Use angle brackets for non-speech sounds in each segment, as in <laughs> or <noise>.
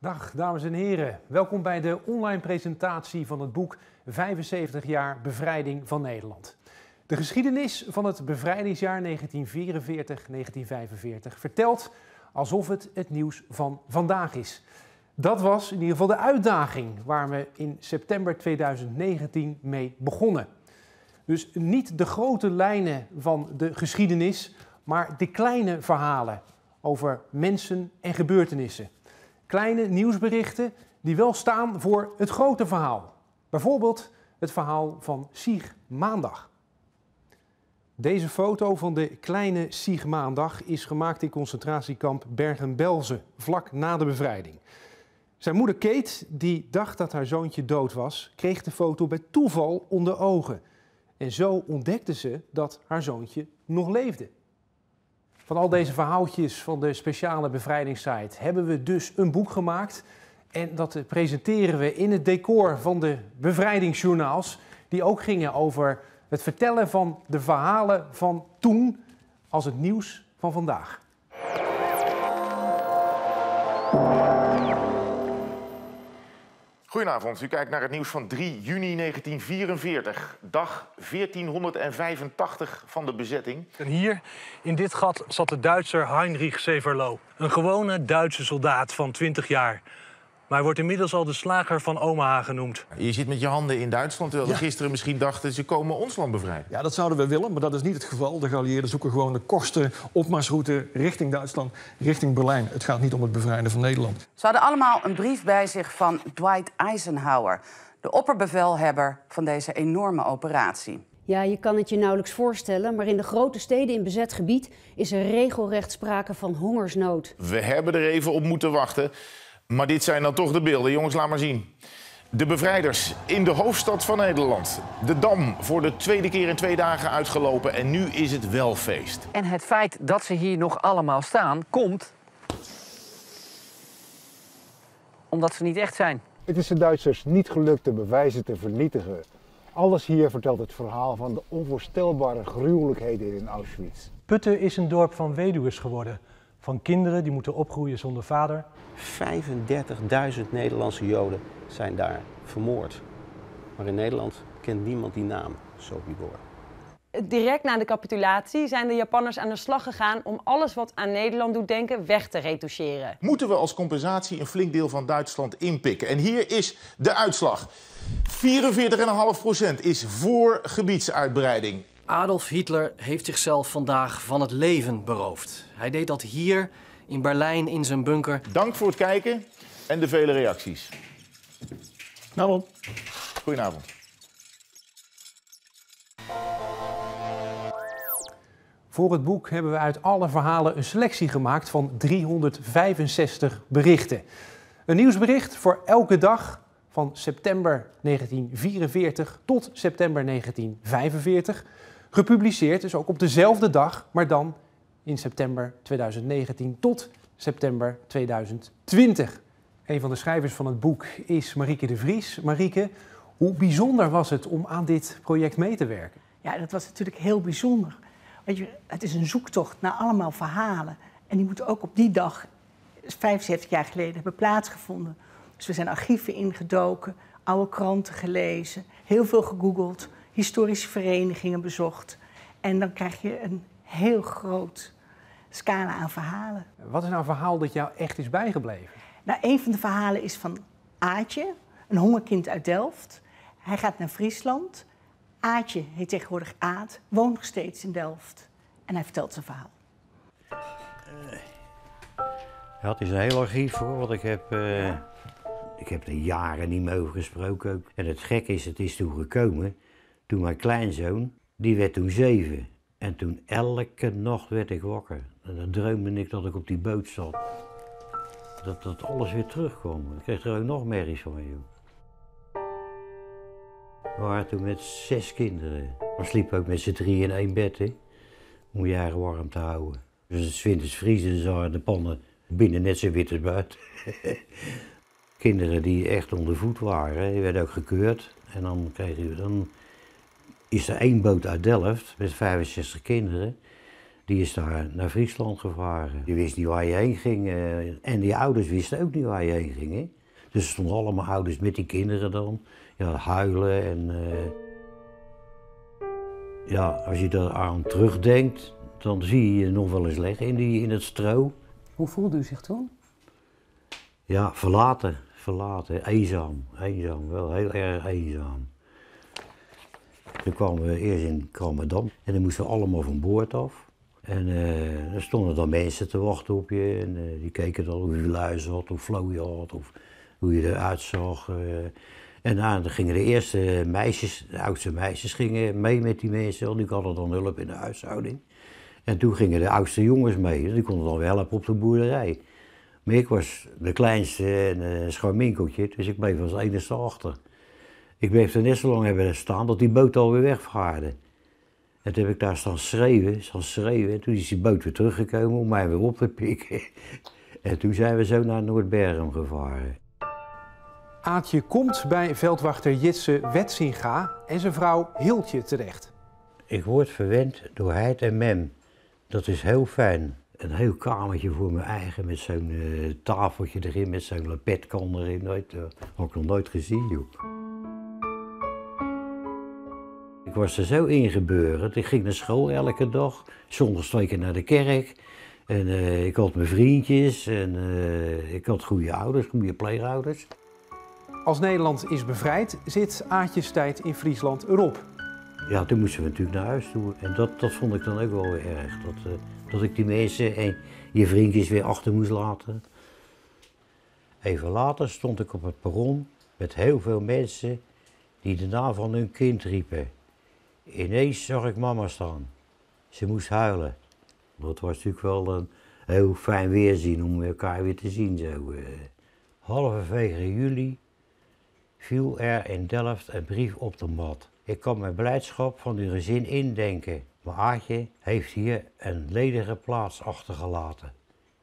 Dag dames en heren, welkom bij de online presentatie van het boek 75 jaar bevrijding van Nederland. De geschiedenis van het bevrijdingsjaar 1944-1945 vertelt alsof het het nieuws van vandaag is. Dat was in ieder geval de uitdaging waar we in september 2019 mee begonnen. Dus niet de grote lijnen van de geschiedenis, maar de kleine verhalen over mensen en gebeurtenissen. Kleine nieuwsberichten die wel staan voor het grote verhaal. Bijvoorbeeld het verhaal van Sieg Maandag. Deze foto van de kleine Sieg Maandag is gemaakt in concentratiekamp Bergen-Belsen, vlak na de bevrijding. Zijn moeder Kate, die dacht dat haar zoontje dood was, kreeg de foto bij toeval onder ogen. En zo ontdekte ze dat haar zoontje nog leefde. Van al deze verhaaltjes van de speciale bevrijdingssite hebben we dus een boek gemaakt. En dat presenteren we in het decor van de bevrijdingsjournaals, die ook gingen over het vertellen van de verhalen van toen als het nieuws van vandaag. Goedenavond, u kijkt naar het nieuws van 3 juni 1944, dag 1485 van de bezetting. En hier, in dit gat, zat de Duitser Heinrich Severlo. Een gewone Duitse soldaat van 20 jaar. Maar hij wordt inmiddels al de slager van Omaha genoemd. Je zit met je handen in Duitsland, terwijl we gisteren misschien dachten... ze komen ons land bevrijden. Ja, dat zouden we willen, maar dat is niet het geval. De geallieerden zoeken gewoon de kortste opmarsroute richting Duitsland, richting Berlijn. Het gaat niet om het bevrijden van Nederland. Ze hadden allemaal een brief bij zich van Dwight Eisenhower... de opperbevelhebber van deze enorme operatie. Ja, je kan het je nauwelijks voorstellen, maar in de grote steden in bezet gebied is er regelrecht sprake van hongersnood. We hebben er even op moeten wachten. Maar dit zijn dan toch de beelden. Jongens, laat maar zien. De bevrijders in de hoofdstad van Nederland. De Dam voor de tweede keer in twee dagen uitgelopen. En nu is het wel feest. En het feit dat ze hier nog allemaal staan, komt... omdat ze niet echt zijn. Het is de Duitsers niet gelukt de bewijzen te vernietigen. Alles hier vertelt het verhaal van de onvoorstelbare gruwelijkheden in Auschwitz. Putten is een dorp van weduwers geworden. Van kinderen die moeten opgroeien zonder vader. 35.000 Nederlandse Joden zijn daar vermoord. Maar in Nederland kent niemand die naam, Sobibor. Direct na de capitulatie zijn de Japanners aan de slag gegaan om alles wat aan Nederland doet denken weg te retoucheren. Moeten we als compensatie een flink deel van Duitsland inpikken? En hier is de uitslag. 44,5% is voor gebiedsuitbreiding. Adolf Hitler heeft zichzelf vandaag van het leven beroofd. Hij deed dat hier in Berlijn in zijn bunker. Dank voor het kijken en de vele reacties. Nou, Goedenavond. Voor het boek hebben we uit alle verhalen een selectie gemaakt van 365 berichten. Een nieuwsbericht voor elke dag van september 1944 tot september 1945. Gepubliceerd dus ook op dezelfde dag, maar dan in september 2019 tot september 2020. Een van de schrijvers van het boek is Marieke de Vries. Marieke, hoe bijzonder was het om aan dit project mee te werken? Ja, dat was natuurlijk heel bijzonder. Weet je, het is een zoektocht naar allemaal verhalen. En die moeten ook op die dag, 75 jaar geleden, hebben plaatsgevonden. Dus we zijn archieven ingedoken, oude kranten gelezen, heel veel gegoogeld, historische verenigingen bezocht. En dan krijg je een heel groot scala aan verhalen. Wat is nou een verhaal dat jou echt is bijgebleven? Nou, een van de verhalen is van Aatje, een hongerkind uit Delft. Hij gaat naar Friesland. Aatje heet tegenwoordig Aad, woont nog steeds in Delft. En hij vertelt zijn verhaal. Ja, het is een heel archief hoor, want ik heb, eh, ik heb er jaren niet meer over gesproken. En het gek is, het is toen gekomen, toen mijn kleinzoon, die werd toen zeven. En toen elke nacht werd ik wakker. En dan droomde ik dat ik op die boot zat. Dat, dat alles weer terugkwam. Ik kreeg er ook nog merries van, joh. We waren toen met zes kinderen. We sliepen ook met z'n drie in één bed, hè. Om eigen warm te houden. Dus het winters vriezen zagen de pannen binnen net zo wit als buiten. <laughs> kinderen die echt onder voet waren, die werden ook gekeurd. En dan, kreeg je, dan is er één boot uit Delft met 65 kinderen. Die is daar naar Friesland gevaren. Die wist niet waar je heen ging. eh, en die ouders wisten ook niet waar je heen ging. Hè? Dus er stonden allemaal ouders met die kinderen dan. Ja, huilen en... eh, ja, als je daar aan terugdenkt, dan zie je je nog wel eens liggen in, die, in het stro. Hoe voelde u zich toen? Ja, verlaten, verlaten, eenzaam, eenzaam, wel heel erg eenzaam. Toen kwamen we eerst in Krammerdam en dan moesten we allemaal van boord af. En eh er stonden dan mensen te wachten op je en eh, die keken dan hoe je luis had, hoe flow je had, of hoe je eruit zag. eh. en dan gingen de eerste meisjes, de oudste meisjes, gingen mee met die mensen, want die hadden dan hulp in de huishouding. En toen gingen de oudste jongens mee, die konden dan wel helpen op de boerderij. Maar ik was de kleinste en een dus ik bleef als enige achter. Ik bleef er net zo lang hebben staan dat die boot alweer wegvaarde. En toen heb ik daar staan schreeuwen, staan schreeuwen. En toen is die boot weer teruggekomen om mij weer op te pikken. <laughs> En toen zijn we zo naar Noordbergen gevaren. Aatje komt bij veldwachter Jitse Wetsinga en zijn vrouw Hiltje terecht. Ik word verwend door Heid en Mem. Dat is heel fijn. Een heel kamertje voor mijn eigen met zo'n eh, tafeltje erin, met zo'n lapetkan erin. Nooit, eh, had ik nog nooit gezien, joh. Ik was er zo ingebeurd. Ik ging naar school elke dag. Zondags twee keer naar de kerk. En eh, ik had mijn vriendjes en eh, ik had goede ouders, goede pleegouders. Als Nederland is bevrijd, zit Aatjes tijd in Friesland erop. Ja, toen moesten we natuurlijk naar huis toe. En dat, dat vond ik dan ook wel weer erg. Dat, eh, dat ik die mensen en je vriendjes weer achter moest laten. Even later stond ik op het perron met heel veel mensen die de naam van hun kind riepen. Ineens zag ik mama staan. Ze moest huilen. Dat was natuurlijk wel een heel fijn weerzien om elkaar weer te zien. Zo. eh. Halverwege juli viel er in Delft een brief op de mat. Ik kan mijn blijdschap van uw gezin indenken. Maar Aartje heeft hier een ledige plaats achtergelaten.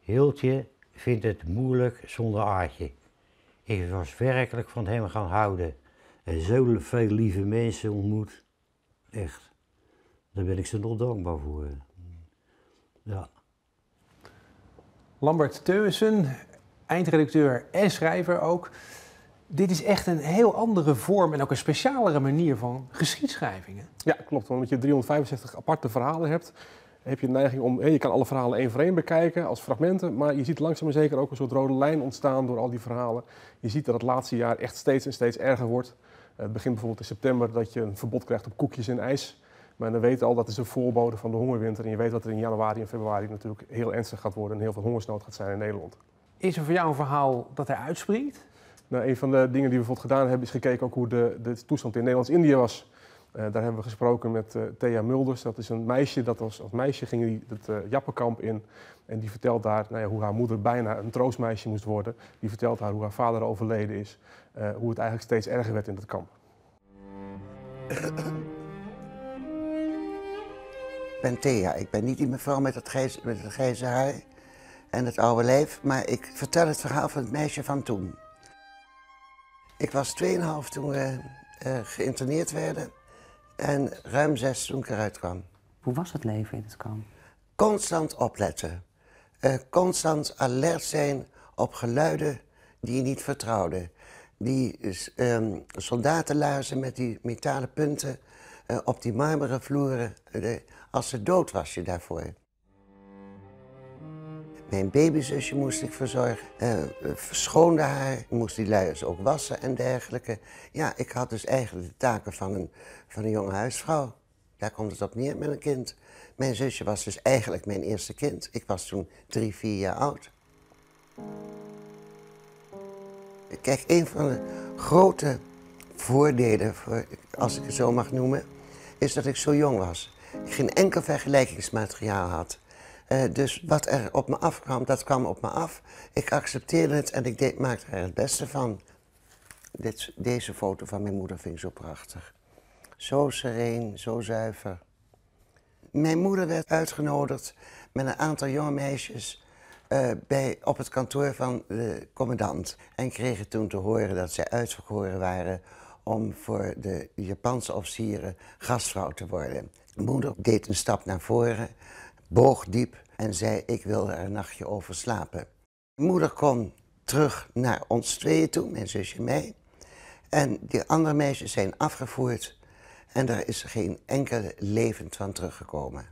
Hiltje vindt het moeilijk zonder Aartje. Ik was werkelijk van hem gaan houden. En zo veel lieve mensen ontmoet. Echt. Daar ben ik ze nog dankbaar voor. Ja. Lambert Teunissen, eindredacteur en schrijver ook. Dit is echt een heel andere vorm en ook een specialere manier van geschiedschrijving. hè? Ja, klopt. Want omdat je 365 aparte verhalen hebt, heb je de neiging om... hé, Je kan alle verhalen één voor één bekijken als fragmenten, maar je ziet langzaam maar zeker ook een soort rode lijn ontstaan door al die verhalen. Je ziet dat het laatste jaar echt steeds en steeds erger wordt. Het begint bijvoorbeeld in september dat je een verbod krijgt op koekjes en ijs. Maar dan weet je al dat is een voorbode van de hongerwinter. En je weet dat er in januari en februari natuurlijk heel ernstig gaat worden en heel veel hongersnood gaat zijn in Nederland. Is er voor jou een verhaal dat er uitspringt? Nou, een van de dingen die we bijvoorbeeld gedaan hebben, is gekeken ook hoe de, de toestand in Nederlands-Indië was. Eh, daar hebben we gesproken met eh, Thea Mulders. Dat is een meisje, dat als, als meisje ging die het eh, Jappenkamp in. En die vertelt daar nou ja, hoe haar moeder bijna een troostmeisje moest worden. Die vertelt haar hoe haar vader overleden is. hoe het eigenlijk steeds erger werd in dat kamp. Ik ben Thea. Ik ben niet die mevrouw met het, grijze, met het grijze haar en het oude lijf, maar ik vertel het verhaal van het meisje van toen. Ik was 2,5 toen we geïnterneerd werden en ruim zes toen ik eruit kwam. Hoe was het leven in het kamp? Constant opletten. Eh, constant alert zijn op geluiden die je niet vertrouwde. Die ehm, soldatenlaarzen met die metalen punten eh, op die marmeren vloeren. Eh, als ze dood was je daarvoor. Mijn babyzusje moest ik verzorgen, eh, verschoonde haar, moest die luiers ook wassen en dergelijke. Ja, ik had dus eigenlijk de taken van een, van een jonge huisvrouw. Daar komt het op neer met een kind. Mijn zusje was dus eigenlijk mijn eerste kind. Ik was toen drie, vier jaar oud. Kijk, een van de grote voordelen, voor, als ik het zo mag noemen, is dat ik zo jong was. Ik geen enkel vergelijkingsmateriaal had. Eh, dus wat er op me afkwam, dat kwam op me af. Ik accepteerde het en ik deed, maakte er het beste van. Dit, deze foto van mijn moeder vind ik zo prachtig. Zo sereen, zo zuiver. Mijn moeder werd uitgenodigd met een aantal jonge meisjes eh, bij, op het kantoor van de commandant. En kregen toen te horen dat zij uitverkoren waren om voor de Japanse officieren gastvrouw te worden. Moeder deed een stap naar voren, boog diep en zei ik wil er een nachtje over slapen. Moeder kon terug naar ons tweeën toe, mijn zusje mij. En die andere meisjes zijn afgevoerd en daar is geen enkel levend van teruggekomen.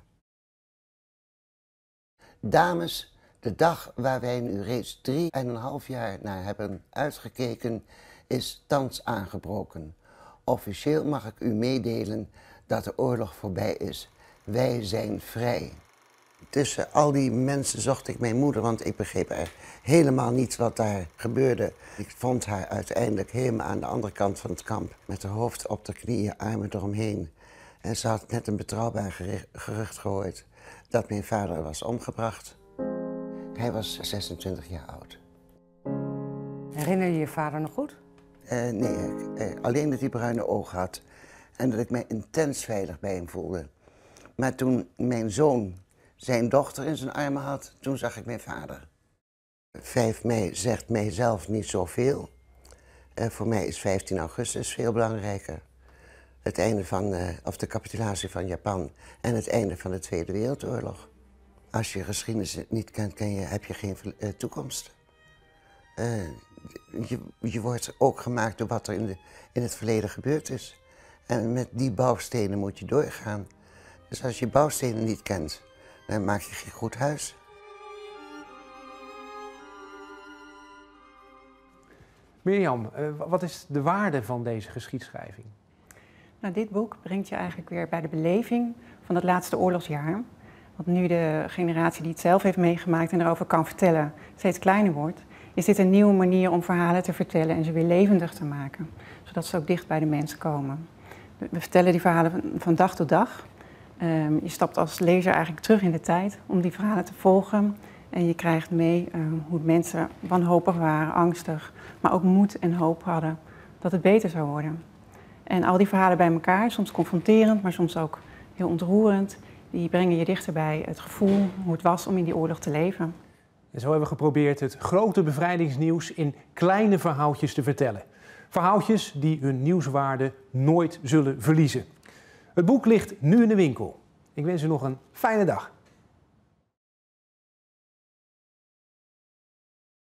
Dames, de dag waar wij nu reeds drie en een half jaar naar hebben uitgekeken, is thans aangebroken. Officieel mag ik u meedelen dat de oorlog voorbij is. Wij zijn vrij. Tussen al die mensen zocht ik mijn moeder, want ik begreep er helemaal niet wat daar gebeurde. Ik vond haar uiteindelijk helemaal aan de andere kant van het kamp, met haar hoofd op de knieën, armen eromheen. En ze had net een betrouwbaar gerucht gehoord dat mijn vader was omgebracht. Hij was 26 jaar oud. Herinner je je vader nog goed? Uh, nee, uh, alleen dat hij bruine ogen had en dat ik mij intens veilig bij hem voelde. Maar toen mijn zoon zijn dochter in zijn armen had, toen zag ik mijn vader. 5 mei zegt mijzelf niet zoveel. Uh, voor mij is 15 augustus veel belangrijker. Het einde van, of de capitulatie van Japan en het einde van de Tweede Wereldoorlog. Als je geschiedenis niet kent, ken je, heb je geen toekomst. je, je wordt ook gemaakt door wat er in, de, in het verleden gebeurd is. En met die bouwstenen moet je doorgaan. Dus als je bouwstenen niet kent, dan maak je geen goed huis. Mirjam, eh, wat is de waarde van deze geschiedschrijving? Nou, dit boek brengt je eigenlijk weer bij de beleving van het laatste oorlogsjaar. Want nu de generatie die het zelf heeft meegemaakt en erover kan vertellen steeds kleiner wordt, is dit een nieuwe manier om verhalen te vertellen en ze weer levendig te maken. Zodat ze ook dicht bij de mensen komen. We vertellen die verhalen van, dag tot dag. Ehm, je stapt als lezer eigenlijk terug in de tijd om die verhalen te volgen. En je krijgt mee uh, hoe mensen wanhopig waren, angstig, maar ook moed en hoop hadden dat het beter zou worden. En al die verhalen bij elkaar, soms confronterend, maar soms ook heel ontroerend, die brengen je dichter bij het gevoel hoe het was om in die oorlog te leven. En zo hebben we geprobeerd het grote bevrijdingsnieuws in kleine verhaaltjes te vertellen. Verhaaltjes die hun nieuwswaarde nooit zullen verliezen. Het boek ligt nu in de winkel. Ik wens u nog een fijne dag.